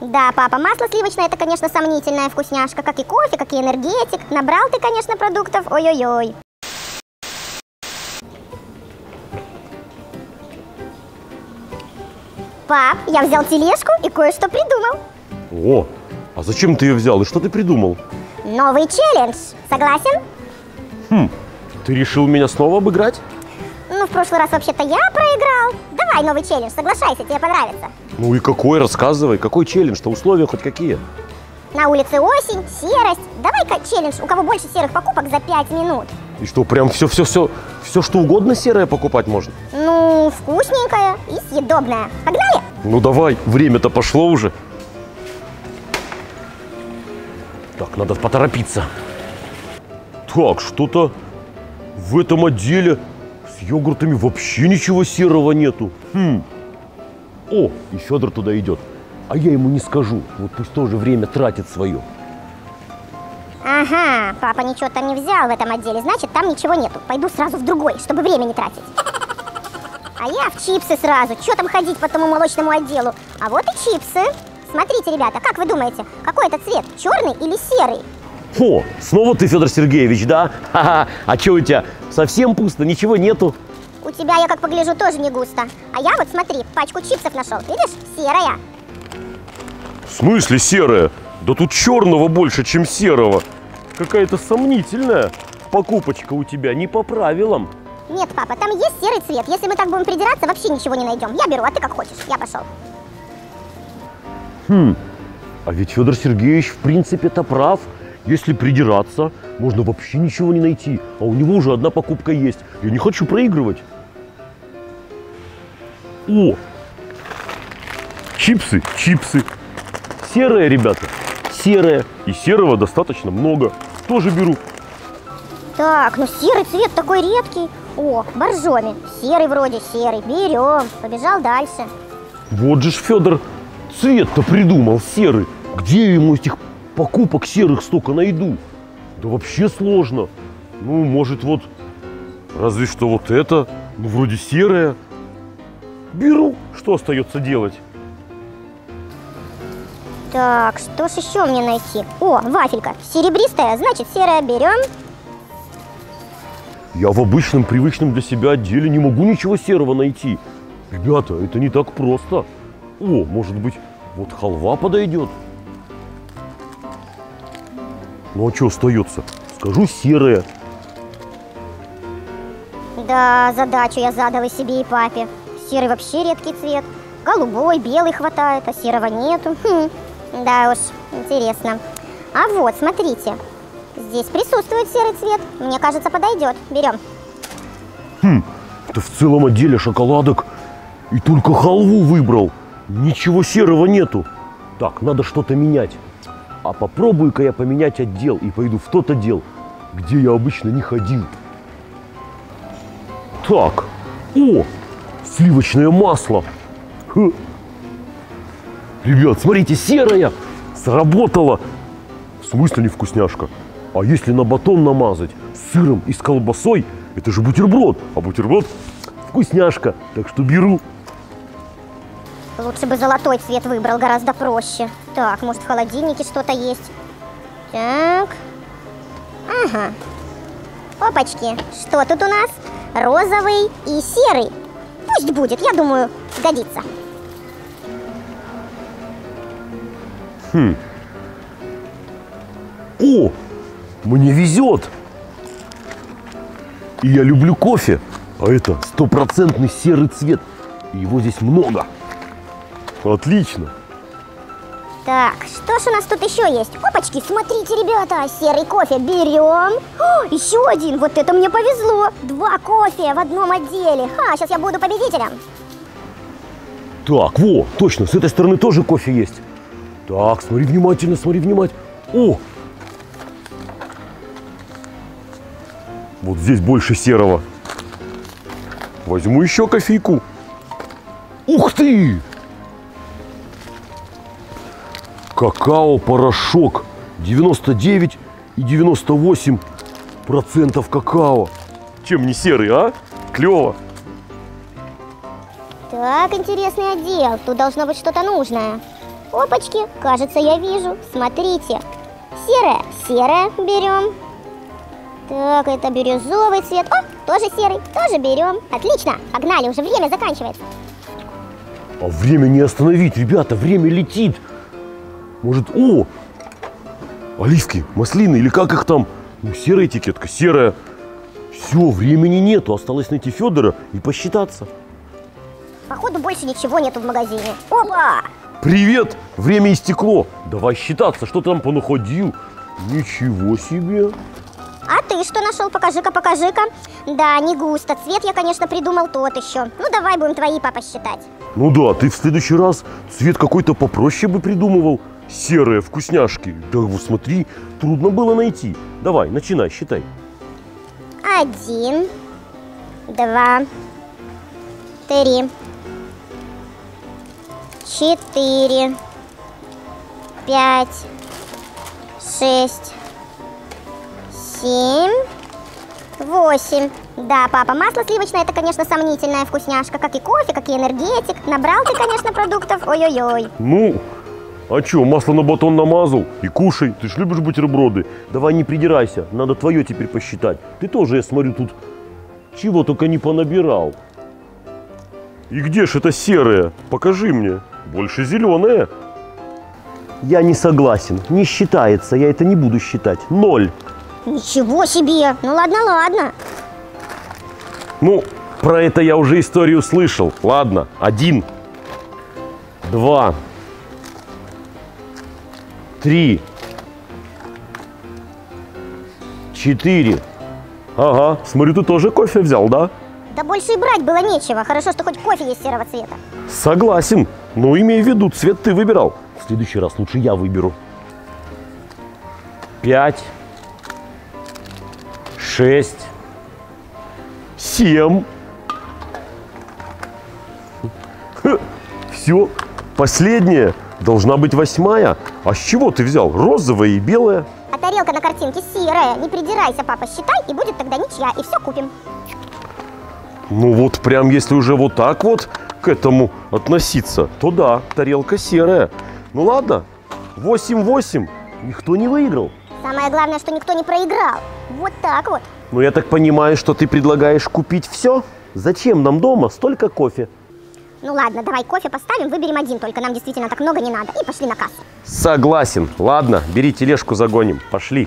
Да, папа, масло сливочное это, конечно, сомнительная вкусняшка, как и кофе, как и энергетик. Набрал ты, конечно, продуктов, ой-ой-ой. Пап, я взял тележку и кое-что придумал. О, а зачем ты ее взял и что ты придумал? Новый челлендж. Согласен? Хм, ты решил меня снова обыграть? Ну, в прошлый раз вообще-то я проиграл. Давай новый челлендж, соглашайся, тебе понравится. Ну и какой, рассказывай, какой челлендж-то, условия хоть какие? На улице осень, серость. Давай-ка челлендж, у кого больше серых покупок за 5 минут. И что, прям все-все-все, все что угодно серое покупать можно? Ну, вкусненькое и съедобное. Погнали? Ну давай, время-то пошло уже. Так, надо поторопиться. Так, что-то в этом отделе с йогуртами вообще ничего серого нету. Хм. О, и Федор туда идет. А я ему не скажу. Вот пусть тоже время тратит свое. Ага, папа ничего там не взял в этом отделе, значит там ничего нету. Пойду сразу в другой, чтобы время не тратить. А я в чипсы сразу. Что там ходить по тому молочному отделу? А вот и чипсы. Смотрите, ребята, как вы думаете, какой это цвет? Черный или серый? О, снова ты, Федор Сергеевич, да? Ха-ха. А что у тебя? Совсем пусто, ничего нету? У тебя, я как погляжу, тоже не густо. А я вот, смотри, пачку чипсов нашел. Видишь? Серая. В смысле серая? Да тут черного больше, чем серого. Какая-то сомнительная покупочка у тебя, не по правилам. Нет, папа, там есть серый цвет. Если мы так будем придираться, вообще ничего не найдем. Я беру, а ты как хочешь. Я пошел. Хм, а ведь Федор Сергеевич в принципе-то прав. Если придираться, можно вообще ничего не найти. А у него уже одна покупка есть. Я не хочу проигрывать. О! Чипсы, чипсы. Серые, ребята, серые. И серого достаточно много. Тоже беру. Так, ну серый цвет такой редкий. О, боржоми. Серый вроде серый. Берем. Побежал дальше. Вот же ж Федор цвет-то придумал серый. Где ему этих покупок серых столько найду? Да вообще сложно. Ну, может, вот разве что вот это, ну, вроде серое. Беру. Что остается делать? Так, что ж еще мне найти? О, вафелька. Серебристая, значит серая берем. Я в обычном, привычном для себя отделе не могу ничего серого найти. Ребята, это не так просто. О, может быть, вот халва подойдет. Ну а что остается? Скажу серое. Да, задачу я задал и себе, и папе. Серый вообще редкий цвет. Голубой, белый хватает, а серого нету. Хм, да уж, интересно. А вот, смотрите. Здесь присутствует серый цвет. Мне кажется, подойдет. Берем. Хм, ты в целом отделе шоколадок и только халву выбрал. Ничего серого нету. Так, надо что-то менять. А попробую-ка я поменять отдел и пойду в тот отдел, где я обычно не ходил. Так, о, сливочное масло. Ха. Ребят, смотрите, серое сработало. В смысле не вкусняшка? А если на батон намазать сыром и с колбасой, это же бутерброд. А бутерброд вкусняшка. Так что беру. Лучше бы золотой цвет выбрал, гораздо проще. Так, может в холодильнике что-то есть. Так. Ага. Опачки. Что тут у нас? Розовый и серый. Пусть будет, я думаю, сгодится. Хм. О, мне везет. И я люблю кофе. А это стопроцентный серый цвет. Его здесь много. Отлично. Так, что ж у нас тут еще есть? Опачки, смотрите, ребята, серый кофе берем. О, еще один, вот это мне повезло. Два кофе в одном отделе. Ха, сейчас я буду победителем. Так, во, точно, с этой стороны тоже кофе есть. Так, смотри внимательно, смотри внимательно. О! Вот здесь больше серого. Возьму еще кофейку. Ух ты! Какао-порошок. 99 и 98 процентов какао. Чем не серый, а? Клево. Так, интересный отдел. Тут должно быть что-то нужное. Опачки, кажется, я вижу. Смотрите. Серая, серая берем. Так, это бирюзовый цвет. О, тоже серый, тоже берем. Отлично, погнали, уже время заканчивается. А время не остановить, ребята, время летит. Может, о, оливки, маслины или как их там? Ну, серая этикетка, серая. Все, времени нету, осталось найти Федора и посчитаться. Походу больше ничего нету в магазине. Опа! Привет, время истекло. Давай считаться, что ты там понаходил. Ничего себе. А ты что нашел? Покажи-ка, покажи-ка. Да, не густо. Цвет я, конечно, придумал тот еще. Ну, давай будем твои, папа, считать. Ну да, ты в следующий раз цвет какой-то попроще бы придумывал. Серые вкусняшки. Да вот смотри, трудно было найти. Давай, начинай, считай. Один, два, три, четыре, пять, шесть, семь, восемь. Да, папа, масло сливочное это, конечно, сомнительная вкусняшка, как и кофе, как и энергетик. Набрал ты, конечно, продуктов, ой-ой-ой. Ну, а чё, масло на батон намазал и кушай. Ты ж любишь бутерброды. Давай не придирайся, надо твое теперь посчитать. Ты тоже, я смотрю, тут чего только не понабирал. И где ж это серое? Покажи мне. Больше зеленое. Я не согласен. Не считается. Я это не буду считать. Ноль. Ничего себе! Ну ладно, ладно. Ну, про это я уже историю слышал. Ладно, один, два, три, четыре. Ага, смотрю, ты тоже кофе взял, да? Да больше и брать было нечего. Хорошо, что хоть кофе есть серого цвета. Согласен. Но имей в виду, цвет ты выбирал. В следующий раз лучше я выберу. Пять, шесть, семь. Все, последняя должна быть восьмая. А с чего ты взял? Розовая и белая? А тарелка на картинке серая. Не придирайся, папа, считай, и будет тогда ничья, и все купим. Ну вот прям если уже вот так вот к этому относиться, то да, тарелка серая. Ну ладно, 8-8, никто не выиграл. Самое главное, что никто не проиграл. Вот так вот. Ну я так понимаю, что ты предлагаешь купить все? Зачем нам дома столько кофе? Ну ладно, давай кофе поставим, выберем один, только нам действительно так много не надо. И пошли на кассу. Согласен. Ладно, бери тележку загоним. Пошли.